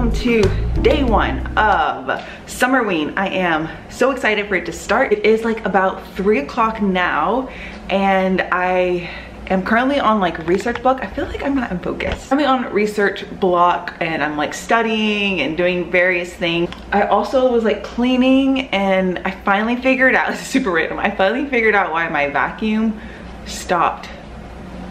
welcome to day one of Summerween. I am so excited for it to start. It is like about three o'clock now and I am currently on like research block. I feel like I'm not in focus. I'm on research block and I'm like studying and doing various things. I also was like cleaning and I finally figured out, this is super random, I finally figured out why my vacuum stopped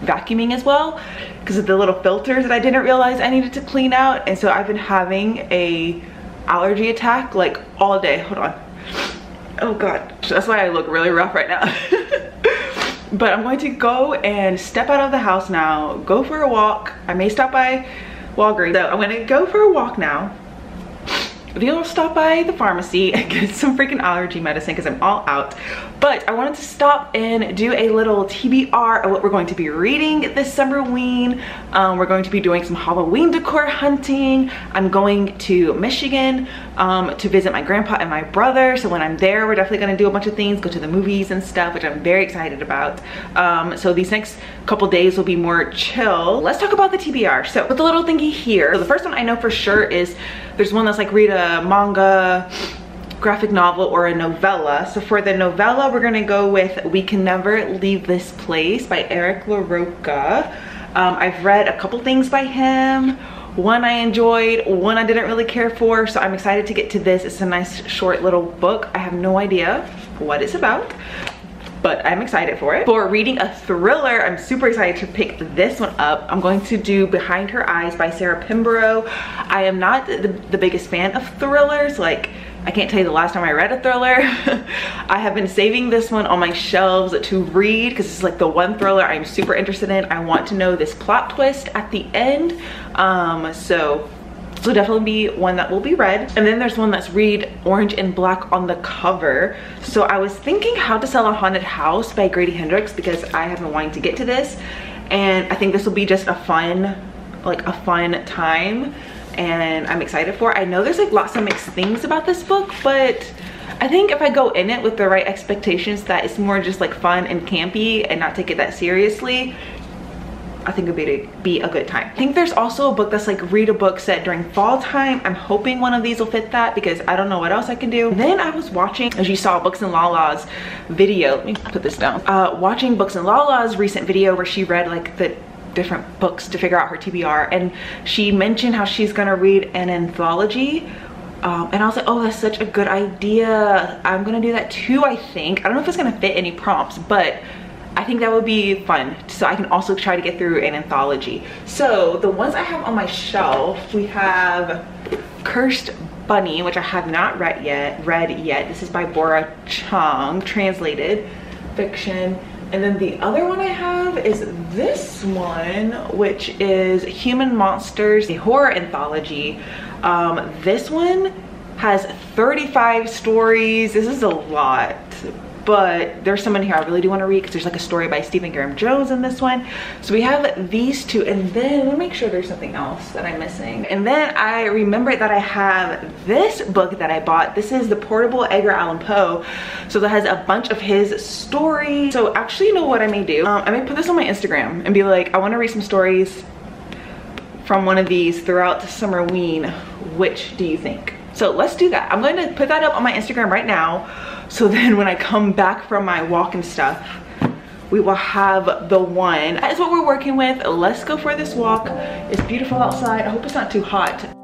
vacuuming as well because of the little filters that I didn't realize I needed to clean out. And so I've been having a allergy attack like all day. Hold on. Oh God, that's why I look really rough right now. but I'm going to go and step out of the house now, go for a walk. I may stop by Walgreens. So I'm gonna go for a walk now we'll stop by the pharmacy and get some freaking allergy medicine because I'm all out. But I wanted to stop and do a little TBR of what we're going to be reading this Summerween. Um, we're going to be doing some Halloween decor hunting. I'm going to Michigan um, to visit my grandpa and my brother. So when I'm there, we're definitely gonna do a bunch of things, go to the movies and stuff, which I'm very excited about. Um, so these next couple days will be more chill. Let's talk about the TBR. So with the little thingy here, the first one I know for sure is there's one that's like read a manga, graphic novel or a novella. So for the novella, we're gonna go with We Can Never Leave This Place by Eric LaRocca. Um, I've read a couple things by him. One I enjoyed, one I didn't really care for, so I'm excited to get to this. It's a nice short little book. I have no idea what it's about, but I'm excited for it. For reading a thriller, I'm super excited to pick this one up. I'm going to do Behind Her Eyes by Sarah Pinborough. I am not the, the biggest fan of thrillers, like I can't tell you the last time I read a thriller. I have been saving this one on my shelves to read because it's like the one thriller I'm super interested in. I want to know this plot twist at the end. Um, so will definitely be one that will be read. And then there's one that's read orange and black on the cover. So I was thinking how to sell a haunted house by Grady Hendrix because I have been wanting to get to this. And I think this will be just a fun, like a fun time and I'm excited for. I know there's like lots of mixed things about this book, but I think if I go in it with the right expectations that it's more just like fun and campy and not take it that seriously, I think it'd be, be a good time. I think there's also a book that's like read a book set during fall time. I'm hoping one of these will fit that because I don't know what else I can do. then I was watching, as you saw, Books and Lala's video. Let me put this down. Uh, watching Books and Lala's recent video where she read like the different books to figure out her TBR and she mentioned how she's gonna read an anthology um, and I was like, oh, that's such a good idea. I'm gonna do that too, I think. I don't know if it's gonna fit any prompts, but I think that would be fun. So I can also try to get through an anthology. So the ones I have on my shelf, we have Cursed Bunny, which I have not read yet. Read yet. This is by Bora Chung, translated fiction. And then the other one I have is this one, which is Human Monsters, a horror anthology. Um, this one has 35 stories. This is a lot, but there's someone here I really do want to read because there's like a story by Stephen Graham Jones in this one. So we have these two and then let me make sure there's something else that I'm missing. And then I remember that I have this book that I bought. This is the Portable Edgar Allan Poe. So that has a bunch of his stories. So actually you know what I may do? Um, I may put this on my Instagram and be like, I want to read some stories from one of these throughout the Summerween. Which do you think? So let's do that. I'm going to put that up on my Instagram right now. So then when I come back from my walk and stuff, we will have the one. That is what we're working with. Let's go for this walk. It's beautiful outside. I hope it's not too hot.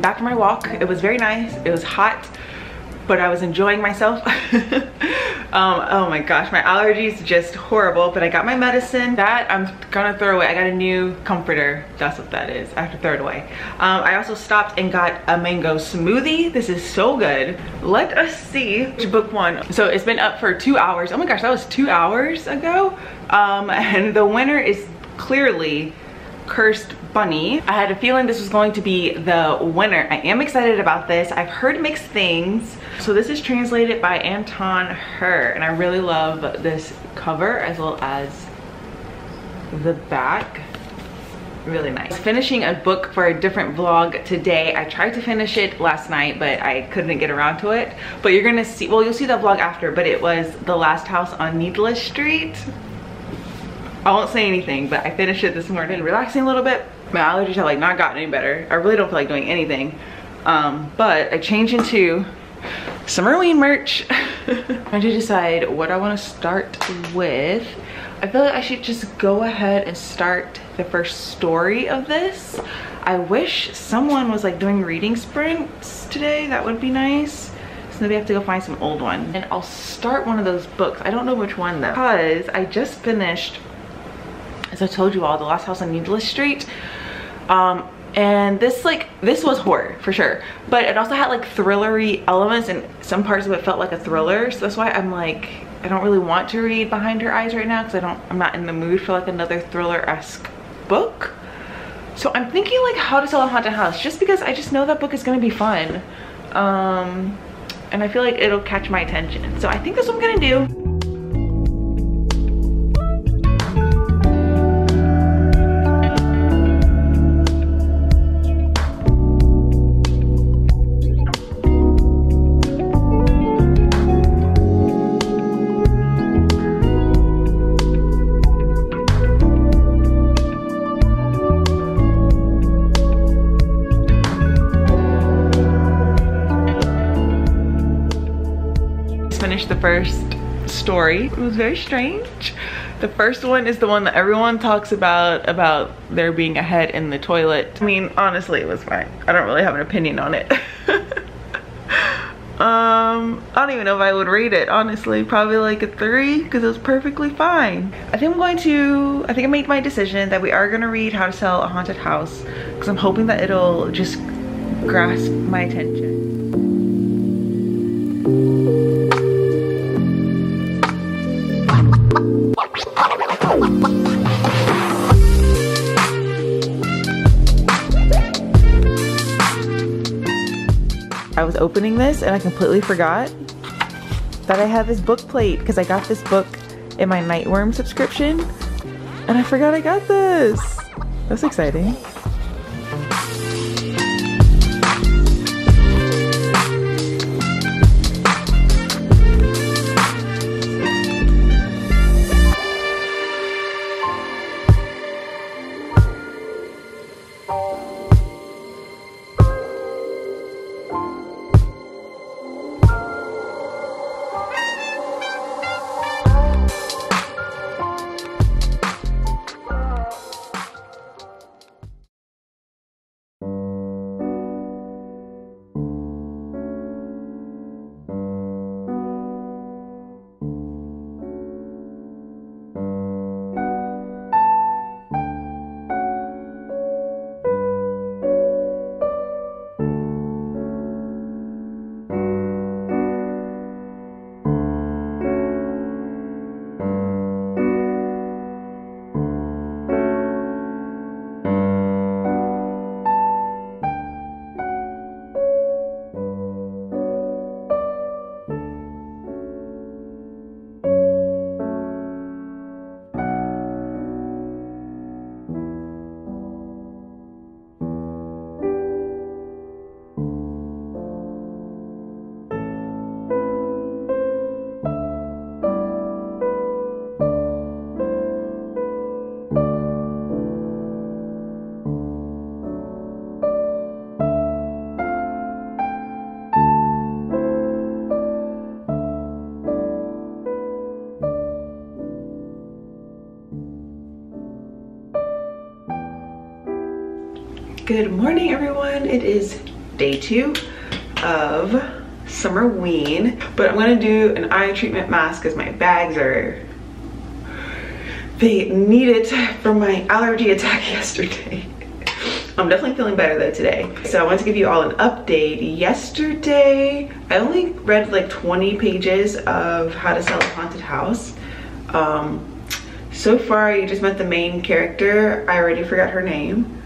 Back from my walk. It was very nice. It was hot, but I was enjoying myself. um, oh my gosh, my allergies just horrible, but I got my medicine. That I'm gonna throw away. I got a new comforter. That's what that is. I have to throw it away. Um, I also stopped and got a mango smoothie. This is so good. Let us see book one. So it's been up for two hours. Oh my gosh, that was two hours ago. Um, and the winner is clearly Cursed Bunny. I had a feeling this was going to be the winner. I am excited about this. I've heard mixed things. So this is translated by Anton Hur and I really love this cover as well as the back really nice. Finishing a book for a different vlog today. I tried to finish it last night, but I couldn't get around to it. But you're gonna see, well, you'll see that vlog after, but it was The Last House on Needless Street. I won't say anything, but I finished it this morning, relaxing a little bit. My allergies have like not gotten any better. I really don't feel like doing anything. Um, but I changed into Summerween merch. I trying to decide what I want to start with. I feel like I should just go ahead and start the first story of this. I wish someone was like doing reading sprints today. That would be nice. So maybe I have to go find some old one. And I'll start one of those books. I don't know which one though. Because I just finished as I told you all, The Last House on Needless Street. Um, and this like, this was horror for sure. But it also had like thrillery elements and some parts of it felt like a thriller. So that's why I'm like, I don't really want to read Behind Her Eyes right now because I don't, I'm not in the mood for like another thriller-esque book. So I'm thinking like How to Sell a Haunted House just because I just know that book is gonna be fun. Um, and I feel like it'll catch my attention. So I think that's what I'm gonna do. First story. It was very strange. The first one is the one that everyone talks about, about there being a head in the toilet. I mean, honestly, it was fine. I don't really have an opinion on it. um, I don't even know if I would rate it, honestly. Probably like a three, because it was perfectly fine. I think I'm going to, I think I made my decision that we are gonna read How to Sell a Haunted House, because I'm hoping that it'll just grasp my attention. Opening this and I completely forgot that I had this book plate because I got this book in my Nightworm subscription and I forgot I got this. That's exciting. Good morning everyone. It is day two of Summerween. But I'm gonna do an eye treatment mask because my bags are, they need it from my allergy attack yesterday. I'm definitely feeling better though today. So I want to give you all an update. Yesterday, I only read like 20 pages of How to Sell a Haunted House. Um, so far, you just met the main character. I already forgot her name.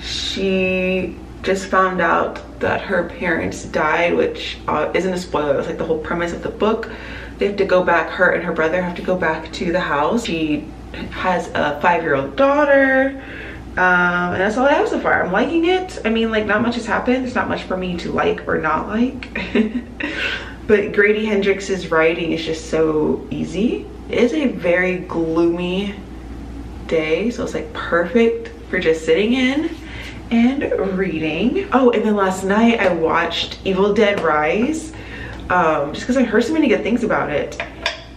She just found out that her parents died, which uh, isn't a spoiler. It's like the whole premise of the book. They have to go back, her and her brother have to go back to the house. She has a five-year-old daughter um, and that's all I have so far. I'm liking it. I mean, like not much has happened. There's not much for me to like or not like. but Grady Hendrix's writing is just so easy. It is a very gloomy day. So it's like perfect for just sitting in and reading. Oh, and then last night I watched Evil Dead Rise. Um, just because I heard so many good things about it.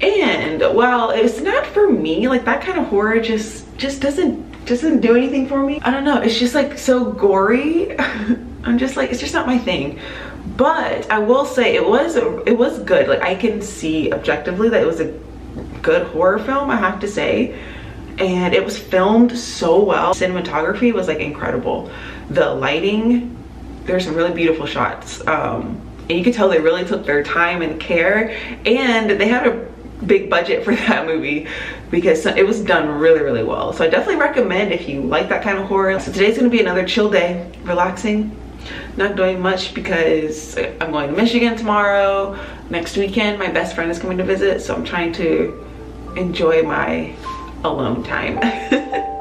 And while it's not for me, like that kind of horror just just doesn't doesn't do anything for me. I don't know, it's just like so gory. I'm just like, it's just not my thing. But I will say it was, it was good. Like I can see objectively that it was a good horror film, I have to say. And it was filmed so well. Cinematography was like incredible. The lighting, there's some really beautiful shots. Um, and you could tell they really took their time and care. And they had a big budget for that movie because it was done really really well so i definitely recommend if you like that kind of horror so today's gonna be another chill day relaxing not doing much because i'm going to michigan tomorrow next weekend my best friend is coming to visit so i'm trying to enjoy my alone time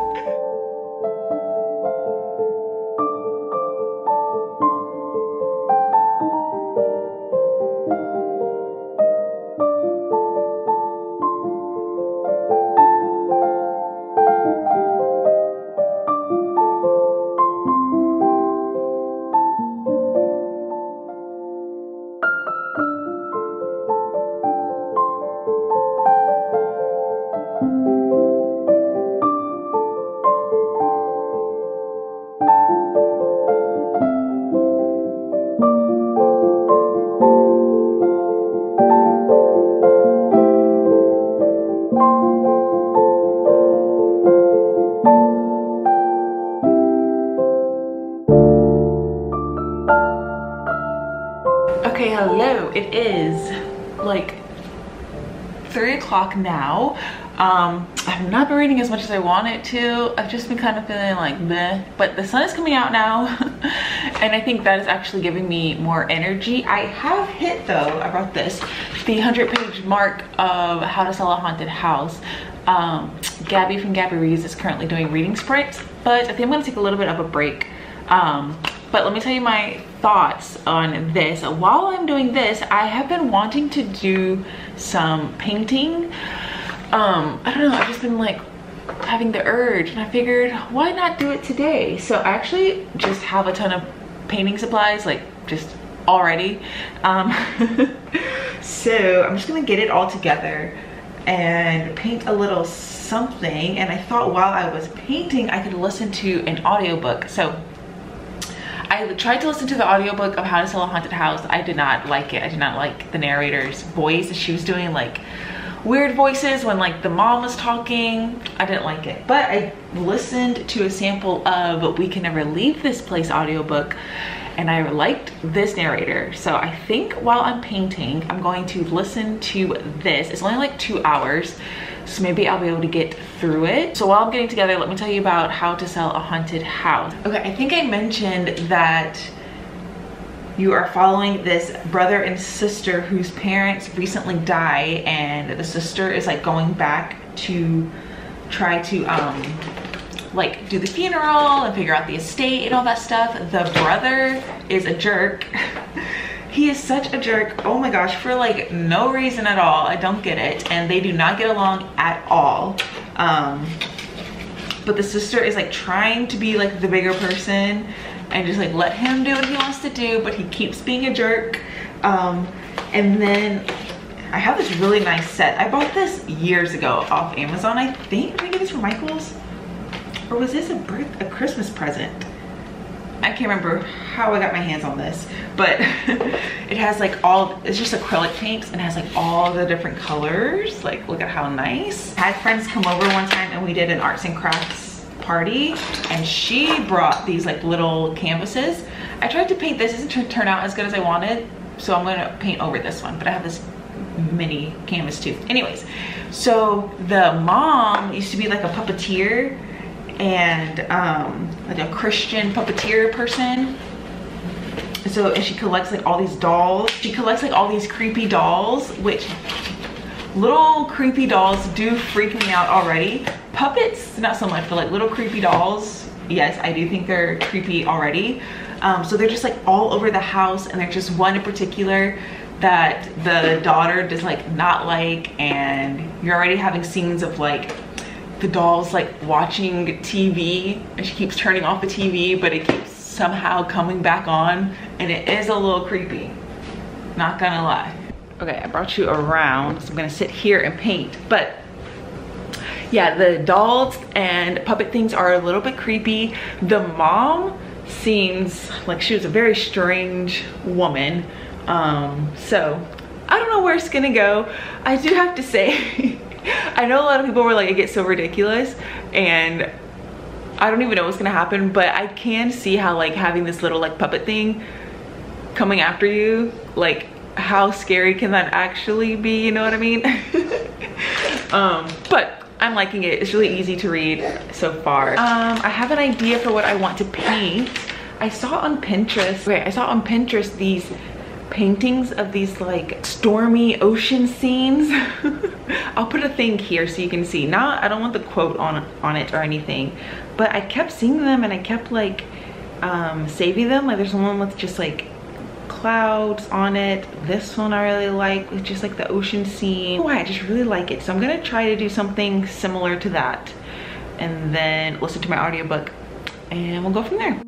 o'clock now. Um, I've not been reading as much as I wanted to. I've just been kind of feeling like meh, but the sun is coming out now. and I think that is actually giving me more energy. I have hit though, I brought this, the 100 page mark of how to sell a haunted house. Um, Gabby from Gabby Reads is currently doing reading sprints, but I think I'm gonna take a little bit of a break. Um, but let me tell you my thoughts on this. While I'm doing this, I have been wanting to do some painting. Um, I don't know, I've just been like having the urge and I figured why not do it today? So I actually just have a ton of painting supplies, like just already. Um, so I'm just gonna get it all together and paint a little something. And I thought while I was painting, I could listen to an audiobook. So I tried to listen to the audiobook of How to Sell a Haunted House. I did not like it. I did not like the narrator's voice. She was doing like weird voices when like the mom was talking. I didn't like it. But I listened to a sample of We Can Never Leave This Place audiobook and I liked this narrator. So I think while I'm painting, I'm going to listen to this. It's only like two hours so maybe I'll be able to get through it. So while I'm getting together, let me tell you about how to sell a haunted house. Okay, I think I mentioned that you are following this brother and sister whose parents recently die and the sister is like going back to try to um like do the funeral and figure out the estate and all that stuff. The brother is a jerk He is such a jerk. Oh my gosh, for like no reason at all. I don't get it. And they do not get along at all. Um, but the sister is like trying to be like the bigger person and just like let him do what he wants to do, but he keeps being a jerk. Um, and then I have this really nice set. I bought this years ago off Amazon, I think. I get this from Michael's? Or was this a birth, a Christmas present? I can't remember how I got my hands on this, but it has like all, it's just acrylic paints and has like all the different colors. Like, look at how nice. I had friends come over one time and we did an arts and crafts party and she brought these like little canvases. I tried to paint this, it didn't turn out as good as I wanted, so I'm gonna paint over this one, but I have this mini canvas too. Anyways, so the mom used to be like a puppeteer and um, like a Christian puppeteer person. So, and she collects like all these dolls. She collects like all these creepy dolls, which little creepy dolls do freak me out already. Puppets, not so much, but like little creepy dolls, yes, I do think they're creepy already. Um, so they're just like all over the house and there's just one in particular that the daughter does like not like and you're already having scenes of like the doll's like watching TV and she keeps turning off the TV but it keeps somehow coming back on and it is a little creepy. Not gonna lie. Okay I brought you around so I'm gonna sit here and paint. But yeah the dolls and puppet things are a little bit creepy. The mom seems like she was a very strange woman. Um so I don't know where it's gonna go. I do have to say I know a lot of people were like, it gets so ridiculous and I don't even know what's gonna happen, but I can see how like having this little like puppet thing coming after you, like how scary can that actually be, you know what I mean? um, but I'm liking it. It's really easy to read so far. Um, I have an idea for what I want to paint. I saw on Pinterest, wait, I saw on Pinterest these paintings of these like stormy ocean scenes. I'll put a thing here so you can see. Not, I don't want the quote on, on it or anything, but I kept seeing them and I kept like um, saving them. Like there's one with just like clouds on it. This one I really like with just like the ocean scene. Oh, I just really like it. So I'm gonna try to do something similar to that and then listen to my audiobook and we'll go from there.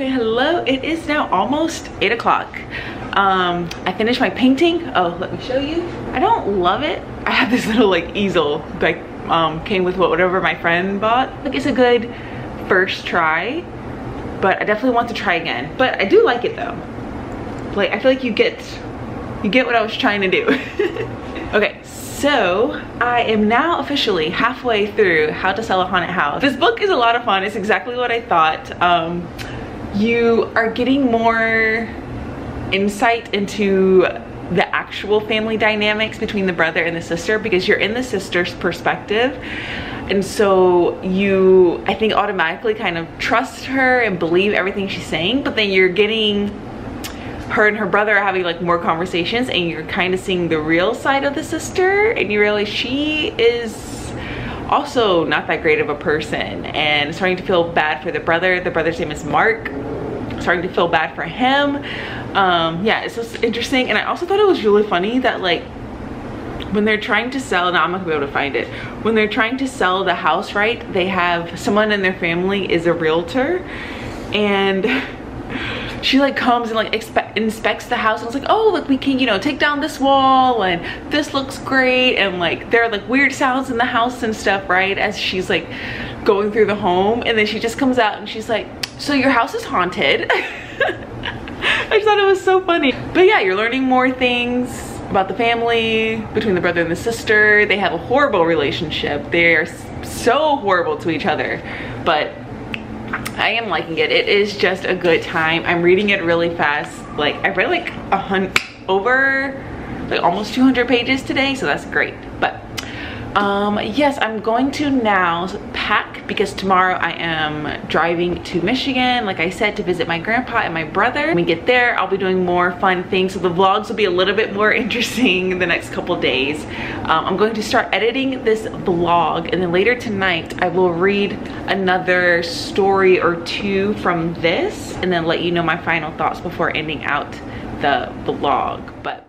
It is now almost eight o'clock. Um, I finished my painting. Oh, let me show you. I don't love it. I have this little like easel that um, came with whatever my friend bought. Like it's a good first try, but I definitely want to try again. But I do like it though. Like I feel like you get, you get what I was trying to do. okay, so I am now officially halfway through How to Sell a Haunted House. This book is a lot of fun. It's exactly what I thought. Um, you are getting more insight into the actual family dynamics between the brother and the sister because you're in the sister's perspective. And so you i think automatically kind of trust her and believe everything she's saying but then you're getting her and her brother are having like more conversations and you're kind of seeing the real side of the sister and you realize she is also not that great of a person and starting to feel bad for the brother. The brother's name is mark starting to feel bad for him. Um yeah it's just interesting. And i also thought it was really funny that like when they're trying to sell now i'm not gonna be able to find it. When they're trying to sell the house right they have someone in their family is a realtor. And she like comes and like inspects the house and was like oh look we can you know take down this wall and this looks great. And like there are like weird sounds in the house and stuff right as she's like going through the home. And then she just comes out and she's like so your house is haunted I just thought it was so funny but yeah you're learning more things about the family between the brother and the sister they have a horrible relationship they're so horrible to each other but I am liking it. It is just a good time. I'm reading it really fast. Like I read like a hundred over like almost 200 pages today, so that's great. But um yes i'm going to now pack because tomorrow i am driving to michigan like i said to visit my grandpa and my brother. When we get there i'll be doing more fun things so the vlogs will be a little bit more interesting the next couple days. Um, i'm going to start editing this vlog and then later tonight i will read another story or two from this and then let you know my final thoughts before ending out the vlog but